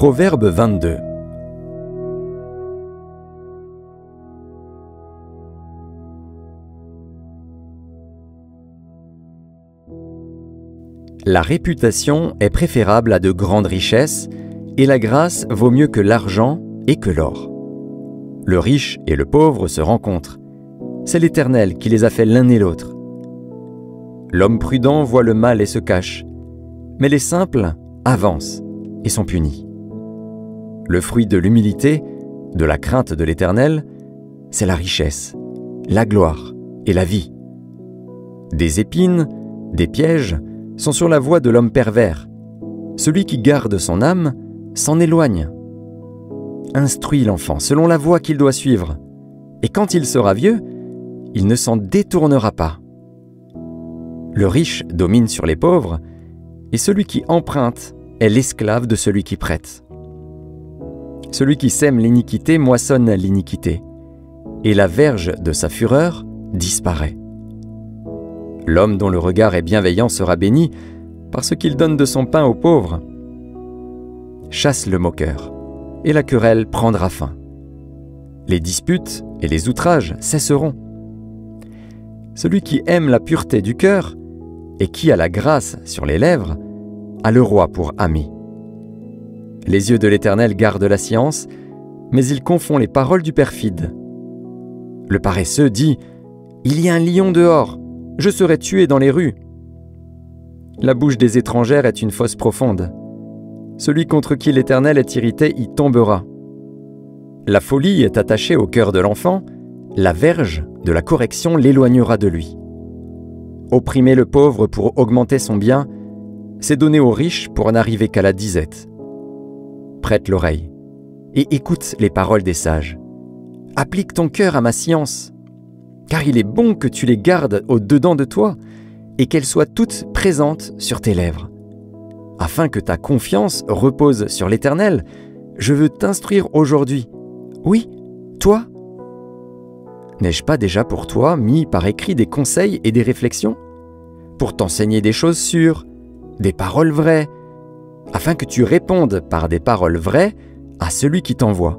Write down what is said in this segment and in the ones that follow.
Proverbe 22 La réputation est préférable à de grandes richesses, et la grâce vaut mieux que l'argent et que l'or. Le riche et le pauvre se rencontrent. C'est l'Éternel qui les a fait l'un et l'autre. L'homme prudent voit le mal et se cache, mais les simples avancent et sont punis. Le fruit de l'humilité, de la crainte de l'Éternel, c'est la richesse, la gloire et la vie. Des épines, des pièges sont sur la voie de l'homme pervers. Celui qui garde son âme s'en éloigne. Instruis l'enfant selon la voie qu'il doit suivre, et quand il sera vieux, il ne s'en détournera pas. Le riche domine sur les pauvres, et celui qui emprunte est l'esclave de celui qui prête. Celui qui sème l'iniquité moissonne l'iniquité, et la verge de sa fureur disparaît. L'homme dont le regard est bienveillant sera béni, parce qu'il donne de son pain aux pauvres. Chasse le moqueur, et la querelle prendra fin. Les disputes et les outrages cesseront. Celui qui aime la pureté du cœur, et qui a la grâce sur les lèvres, a le roi pour ami. Les yeux de l'Éternel gardent la science, mais il confond les paroles du perfide. Le paresseux dit ⁇ Il y a un lion dehors, je serai tué dans les rues ⁇ La bouche des étrangères est une fosse profonde. Celui contre qui l'Éternel est irrité y tombera. La folie est attachée au cœur de l'enfant, la verge de la correction l'éloignera de lui. Opprimer le pauvre pour augmenter son bien, c'est donner aux riches pour n'arriver qu'à la disette. Prête l'oreille et écoute les paroles des sages. Applique ton cœur à ma science, car il est bon que tu les gardes au-dedans de toi et qu'elles soient toutes présentes sur tes lèvres. Afin que ta confiance repose sur l'Éternel, je veux t'instruire aujourd'hui. Oui, toi? N'ai-je pas déjà pour toi mis par écrit des conseils et des réflexions? Pour t'enseigner des choses sûres, des paroles vraies, afin que tu répondes par des paroles vraies à celui qui t'envoie.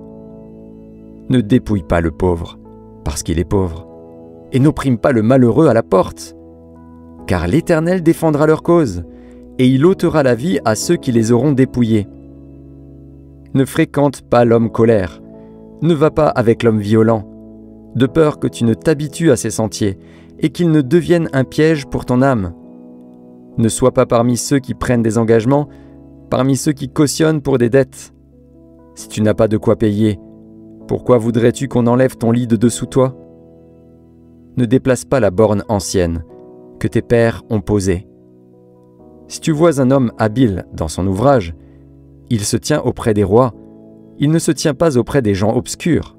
Ne dépouille pas le pauvre, parce qu'il est pauvre, et n'opprime pas le malheureux à la porte, car l'Éternel défendra leur cause, et il ôtera la vie à ceux qui les auront dépouillés. Ne fréquente pas l'homme colère, ne va pas avec l'homme violent, de peur que tu ne t'habitues à ses sentiers et qu'il ne devienne un piège pour ton âme. Ne sois pas parmi ceux qui prennent des engagements, parmi ceux qui cautionnent pour des dettes. Si tu n'as pas de quoi payer, pourquoi voudrais-tu qu'on enlève ton lit de dessous toi? Ne déplace pas la borne ancienne que tes pères ont posée. Si tu vois un homme habile dans son ouvrage, il se tient auprès des rois, il ne se tient pas auprès des gens obscurs.